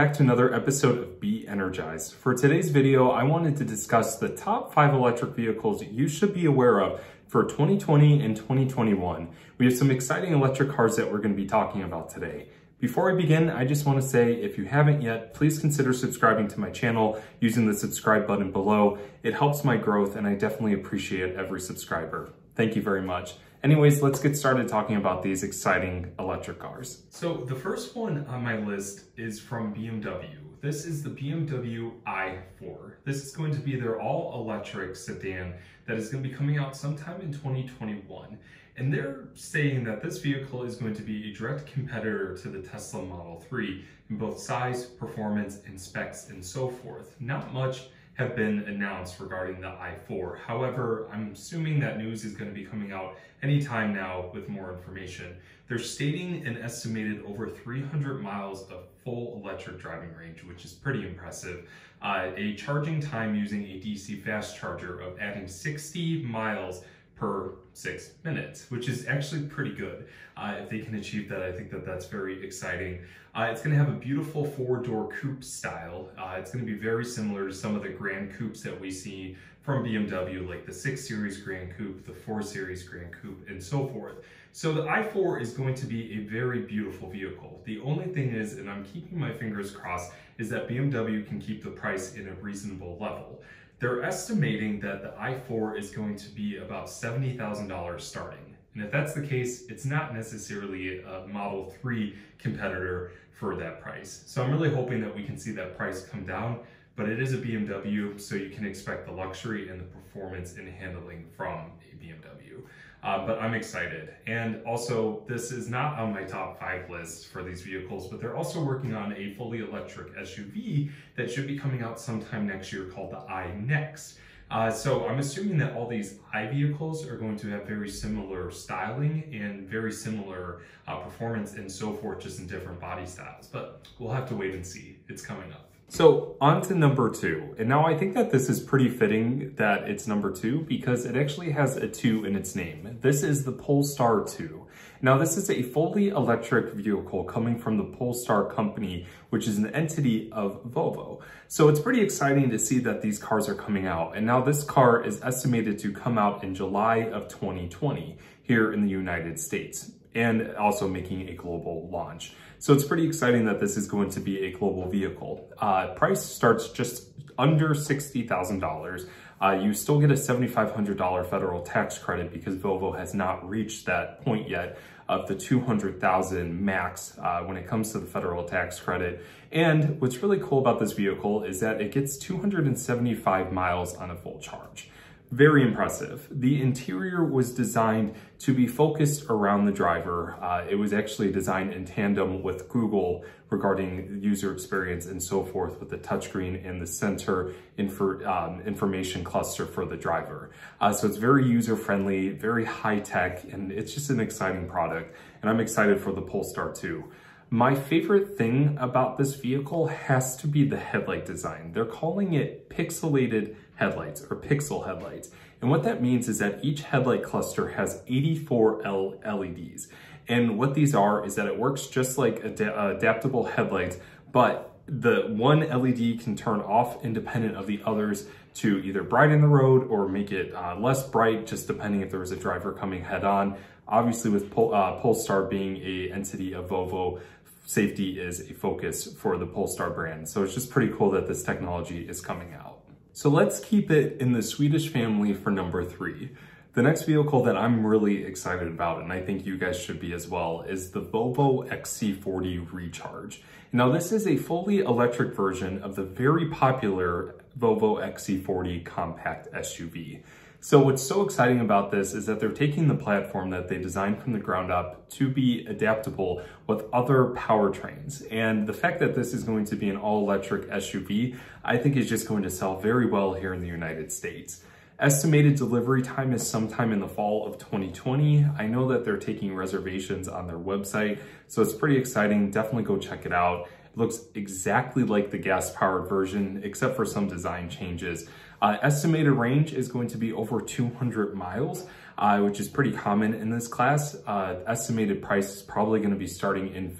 Back to another episode of B Energized. For today's video, I wanted to discuss the top five electric vehicles you should be aware of for 2020 and 2021. We have some exciting electric cars that we're going to be talking about today. Before I begin, I just want to say if you haven't yet, please consider subscribing to my channel using the subscribe button below. It helps my growth and I definitely appreciate every subscriber. Thank you very much. Anyways, let's get started talking about these exciting electric cars. So the first one on my list is from BMW. This is the BMW i4. This is going to be their all-electric sedan that is going to be coming out sometime in 2021. And they're saying that this vehicle is going to be a direct competitor to the Tesla Model 3 in both size, performance, and specs, and so forth. Not much have been announced regarding the i4. However, I'm assuming that news is going to be coming out anytime now with more information. They're stating an estimated over 300 miles of full electric driving range, which is pretty impressive. Uh, a charging time using a DC fast charger of adding 60 miles per six minutes, which is actually pretty good. Uh, if they can achieve that, I think that that's very exciting. Uh, it's going to have a beautiful four-door coupe style. Uh, it's going to be very similar to some of the Grand Coupes that we see from BMW, like the 6 Series Grand Coupe, the 4 Series Grand Coupe, and so forth. So the i4 is going to be a very beautiful vehicle. The only thing is, and I'm keeping my fingers crossed, is that BMW can keep the price in a reasonable level. They're estimating that the i4 is going to be about $70,000 starting. And if that's the case, it's not necessarily a Model 3 competitor for that price. So I'm really hoping that we can see that price come down, but it is a BMW, so you can expect the luxury and the performance and handling from a BMW uh, but I'm excited. And also, this is not on my top five list for these vehicles, but they're also working on a fully electric SUV that should be coming out sometime next year called the iNext. Uh, so I'm assuming that all these i vehicles are going to have very similar styling and very similar uh, performance and so forth, just in different body styles. But we'll have to wait and see. It's coming up. So on to number two. And now I think that this is pretty fitting that it's number two because it actually has a two in its name. This is the Polestar 2. Now this is a fully electric vehicle coming from the Polestar company, which is an entity of Volvo. So it's pretty exciting to see that these cars are coming out. And now this car is estimated to come out in July of 2020 here in the United States and also making a global launch. So it's pretty exciting that this is going to be a global vehicle. Uh, price starts just under $60,000. Uh, you still get a $7,500 federal tax credit because Volvo has not reached that point yet of the 200,000 max uh, when it comes to the federal tax credit. And what's really cool about this vehicle is that it gets 275 miles on a full charge. Very impressive. The interior was designed to be focused around the driver. Uh, it was actually designed in tandem with Google regarding user experience and so forth with the touchscreen and the center infor, um, information cluster for the driver. Uh, so it's very user-friendly, very high-tech, and it's just an exciting product. And I'm excited for the Polestar 2. My favorite thing about this vehicle has to be the headlight design. They're calling it pixelated headlights or pixel headlights. And what that means is that each headlight cluster has 84 L LEDs. And what these are is that it works just like ad adaptable headlights, but the one LED can turn off independent of the others to either brighten the road or make it uh, less bright, just depending if there was a driver coming head on. Obviously with Pol uh, Polestar being a entity of Volvo, safety is a focus for the Polestar brand. So it's just pretty cool that this technology is coming out. So let's keep it in the Swedish family for number three. The next vehicle that I'm really excited about, and I think you guys should be as well, is the Volvo XC40 Recharge. Now this is a fully electric version of the very popular Volvo XC40 compact SUV. So what's so exciting about this is that they're taking the platform that they designed from the ground up to be adaptable with other powertrains. And the fact that this is going to be an all-electric SUV, I think is just going to sell very well here in the United States. Estimated delivery time is sometime in the fall of 2020. I know that they're taking reservations on their website, so it's pretty exciting. Definitely go check it out. It looks exactly like the gas-powered version, except for some design changes. Uh, estimated range is going to be over 200 miles. uh, which is pretty common in this class. Uh, estimated price is probably going to be starting in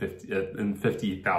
fifty uh,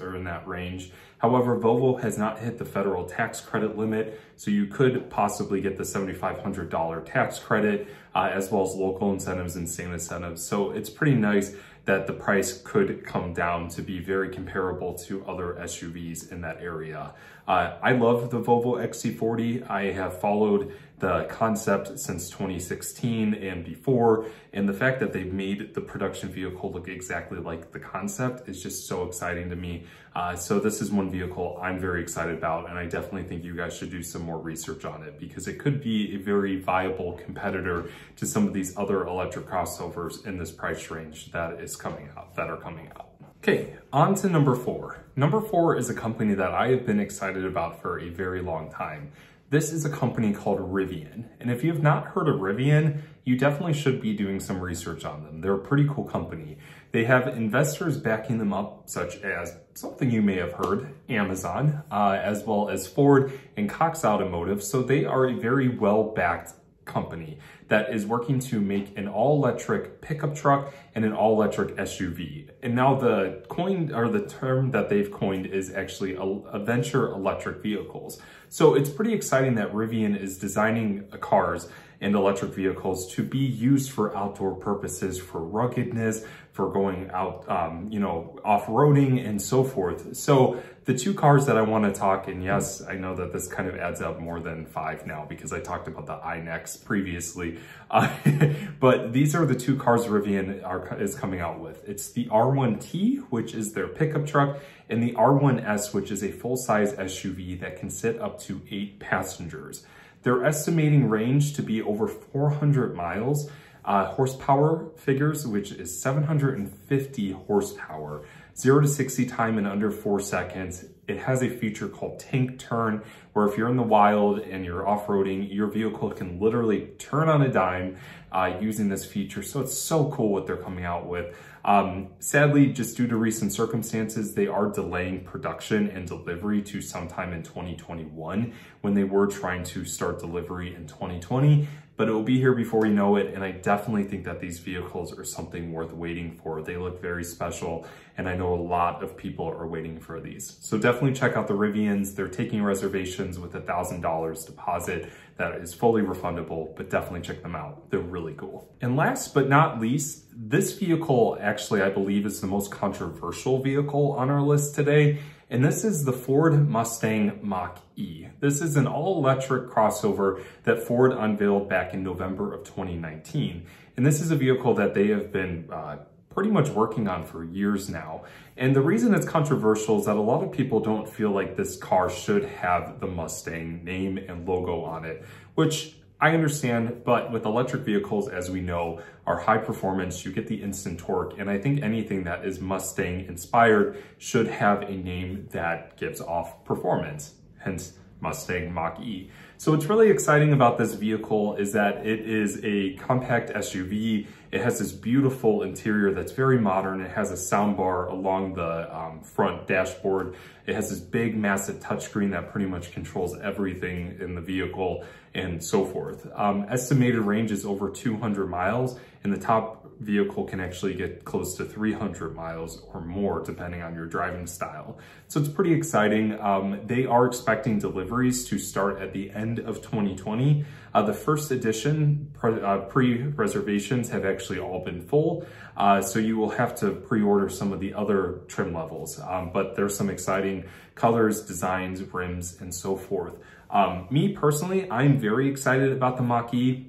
or in that range. However, Volvo has not hit the federal tax credit limit, so you could possibly get the $7,500 tax credit, uh, as well as local incentives and state incentives. So it's pretty nice that the price could come down to be very comparable to other SUVs in that area. Uh, I love the Volvo XC40. I have followed the concept since 2016 and before, and the fact that they've made the production vehicle look exactly like the concept is just so exciting to me. Uh, so this is one vehicle I'm very excited about, and I definitely think you guys should do some more research on it because it could be a very viable competitor to some of these other electric crossovers in this price range that is coming out, that are coming out. Okay, on to number four. Number four is a company that I have been excited about for a very long time. This is a company called Rivian. And if you have not heard of Rivian, you definitely should be doing some research on them. They're a pretty cool company. They have investors backing them up, such as something you may have heard, Amazon, uh, as well as Ford and Cox Automotive. So they are a very well-backed company that is working to make an all-electric pickup truck and an all-electric SUV. And now the coin or the term that they've coined is actually adventure electric vehicles. So it's pretty exciting that Rivian is designing cars and electric vehicles to be used for outdoor purposes, for ruggedness, for going out, um, you know, off-roading and so forth. So the two cars that I want to talk, and yes, I know that this kind of adds up more than five now because I talked about the iNext previously, uh, but these are the two cars Rivian are, is coming out with. It's the R1T, which is their pickup truck, and the R1S, which is a full-size SUV that can sit up to eight passengers. They're estimating range to be over 400 miles. Uh, horsepower figures, which is 750 horsepower. 0 to 60 time in under 4 seconds. It has a feature called tank turn, where if you're in the wild and you're off-roading, your vehicle can literally turn on a dime uh, using this feature. So it's so cool what they're coming out with. Um, sadly, just due to recent circumstances, they are delaying production and delivery to sometime in 2021 when they were trying to start delivery in 2020 but it will be here before we know it. And I definitely think that these vehicles are something worth waiting for. They look very special. And I know a lot of people are waiting for these. So definitely check out the Rivians. They're taking reservations with a $1,000 deposit that is fully refundable, but definitely check them out. They're really cool. And last but not least, this vehicle actually, I believe is the most controversial vehicle on our list today. And this is the Ford Mustang Mach-E. This is an all-electric crossover that Ford unveiled back in November of 2019. And this is a vehicle that they have been uh, pretty much working on for years now. And the reason it's controversial is that a lot of people don't feel like this car should have the Mustang name and logo on it, which I understand, but with electric vehicles, as we know, are high performance, you get the instant torque, and I think anything that is Mustang inspired should have a name that gives off performance, hence Mustang Mach-E. So what's really exciting about this vehicle is that it is a compact SUV. It has this beautiful interior that's very modern. It has a soundbar along the um, front dashboard. It has this big massive touchscreen that pretty much controls everything in the vehicle and so forth. Um, estimated range is over 200 miles and the top vehicle can actually get close to 300 miles or more depending on your driving style. So it's pretty exciting. Um, they are expecting deliveries to start at the end of 2020. Uh, the first edition uh, pre-reservations have actually all been full, uh, so you will have to pre-order some of the other trim levels, um, but there's some exciting colors, designs, rims, and so forth. Um, me personally, I'm very excited about the Mach-E.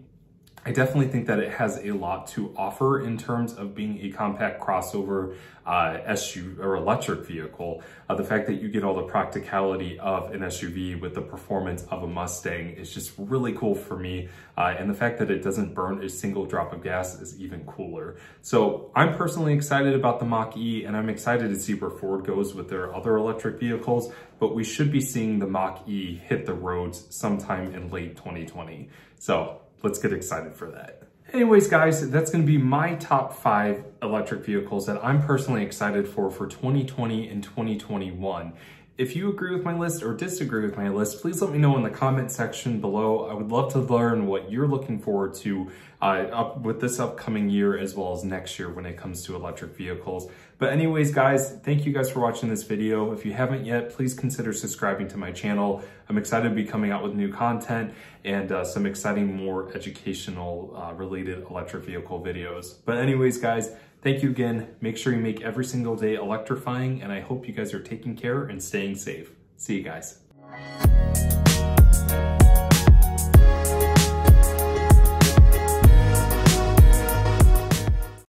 I definitely think that it has a lot to offer in terms of being a compact crossover uh, SUV or electric vehicle. Uh, the fact that you get all the practicality of an SUV with the performance of a Mustang is just really cool for me. Uh, and the fact that it doesn't burn a single drop of gas is even cooler. So I'm personally excited about the Mach-E and I'm excited to see where Ford goes with their other electric vehicles, but we should be seeing the Mach-E hit the roads sometime in late 2020. So let's get excited for that. Anyways, guys, that's going to be my top five electric vehicles that I'm personally excited for for 2020 and 2021. If you agree with my list or disagree with my list, please let me know in the comment section below. I would love to learn what you're looking forward to uh, up with this upcoming year as well as next year when it comes to electric vehicles. But anyways, guys, thank you guys for watching this video. If you haven't yet, please consider subscribing to my channel. I'm excited to be coming out with new content and uh, some exciting, more educational uh, related electric vehicle videos. But anyways, guys, thank you again. Make sure you make every single day electrifying, and I hope you guys are taking care and staying safe. See you guys.